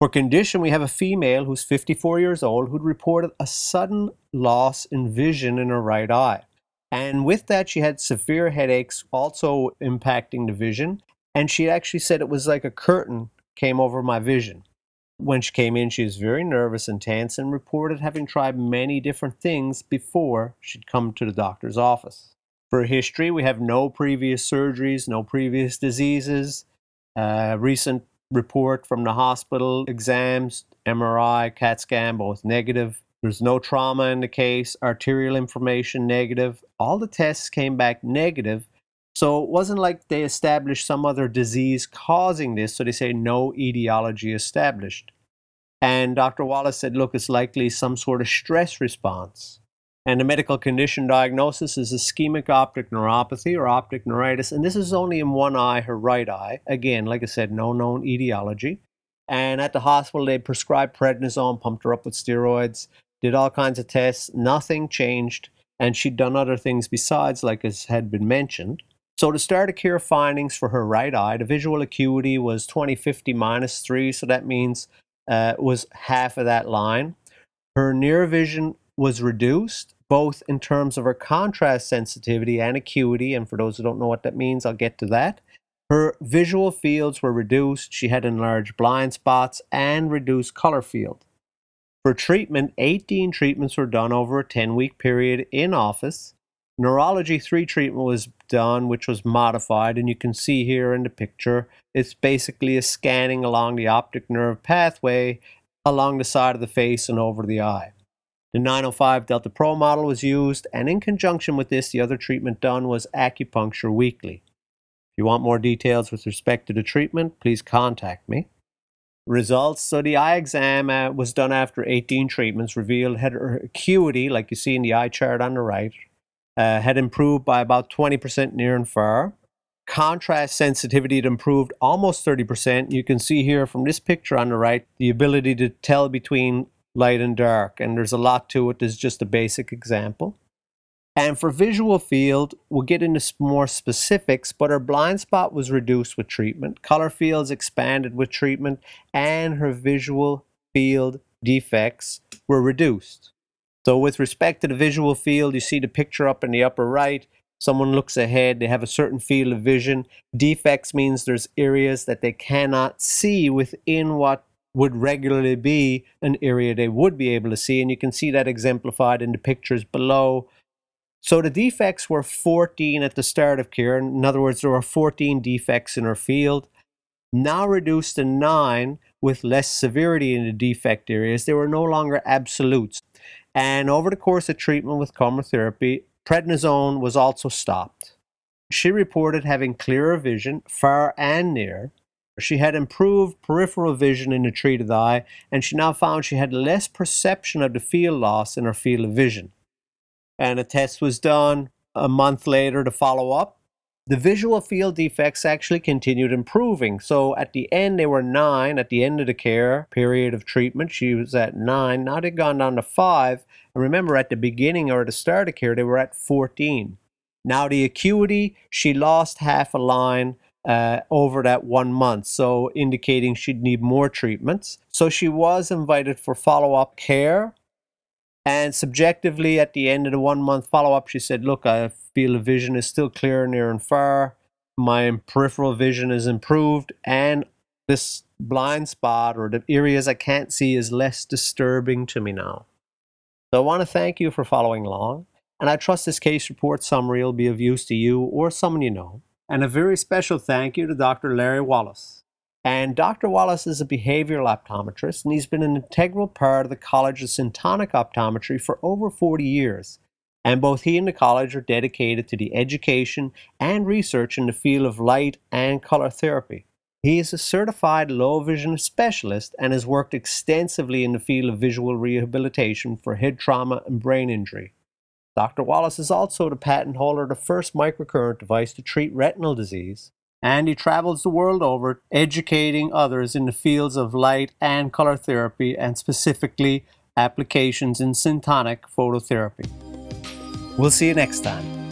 For condition, we have a female who's 54 years old who'd reported a sudden loss in vision in her right eye. And with that, she had severe headaches, also impacting the vision. And she actually said it was like a curtain came over my vision. When she came in, she was very nervous and tense and reported having tried many different things before she'd come to the doctor's office. For history, we have no previous surgeries, no previous diseases, uh, recent report from the hospital, exams, MRI, CAT scan, both negative. There's no trauma in the case, arterial inflammation negative. All the tests came back negative. So it wasn't like they established some other disease causing this. So they say no etiology established. And Dr. Wallace said, look, it's likely some sort of stress response. And the medical condition diagnosis is ischemic optic neuropathy or optic neuritis. And this is only in one eye, her right eye. Again, like I said, no known etiology. And at the hospital, they prescribed prednisone, pumped her up with steroids, did all kinds of tests. Nothing changed. And she'd done other things besides, like as had been mentioned. So to start a care findings for her right eye, the visual acuity was 2050 minus 3. So that means uh, was half of that line. Her near vision was reduced, both in terms of her contrast sensitivity and acuity. And for those who don't know what that means, I'll get to that. Her visual fields were reduced. She had enlarged blind spots and reduced color field. For treatment, 18 treatments were done over a 10 week period in office. Neurology 3 treatment was done, which was modified, and you can see here in the picture, it's basically a scanning along the optic nerve pathway along the side of the face and over the eye. The 905 Delta Pro model was used, and in conjunction with this, the other treatment done was acupuncture weekly. If you want more details with respect to the treatment, please contact me. Results So, the eye exam uh, was done after 18 treatments, revealed had acuity, like you see in the eye chart on the right, uh, had improved by about 20% near and far. Contrast sensitivity had improved almost 30%. You can see here from this picture on the right the ability to tell between light and dark. And there's a lot to it. This is just a basic example. And for visual field, we'll get into more specifics, but her blind spot was reduced with treatment. Color fields expanded with treatment, and her visual field defects were reduced. So with respect to the visual field, you see the picture up in the upper right. Someone looks ahead, they have a certain field of vision. Defects means there's areas that they cannot see within what would regularly be an area they would be able to see. And you can see that exemplified in the pictures below. So the defects were 14 at the start of care. In other words, there were 14 defects in her field, now reduced to nine with less severity in the defect areas. They were no longer absolutes. And over the course of treatment with coMra therapy, prednisone was also stopped. She reported having clearer vision, far and near, she had improved peripheral vision in the treated eye, and she now found she had less perception of the field loss in her field of vision. And a test was done a month later to follow up. The visual field defects actually continued improving. So at the end, they were nine. At the end of the care period of treatment, she was at nine. Now they'd gone down to five. And remember, at the beginning or at the start of care, they were at 14. Now the acuity, she lost half a line uh, over that one month, so indicating she'd need more treatments. So she was invited for follow up care. And subjectively, at the end of the one month follow up, she said, Look, I feel the vision is still clear near and far. My peripheral vision is improved, and this blind spot or the areas I can't see is less disturbing to me now. So I want to thank you for following along, and I trust this case report summary will be of use to you or someone you know. And a very special thank you to Dr. Larry Wallace. And Dr. Wallace is a behavioral optometrist, and he's been an integral part of the College of Syntonic Optometry for over 40 years. And both he and the college are dedicated to the education and research in the field of light and color therapy. He is a certified low vision specialist and has worked extensively in the field of visual rehabilitation for head trauma and brain injury. Dr. Wallace is also the patent holder of the first microcurrent device to treat retinal disease, and he travels the world over educating others in the fields of light and color therapy and specifically applications in syntonic phototherapy. We'll see you next time.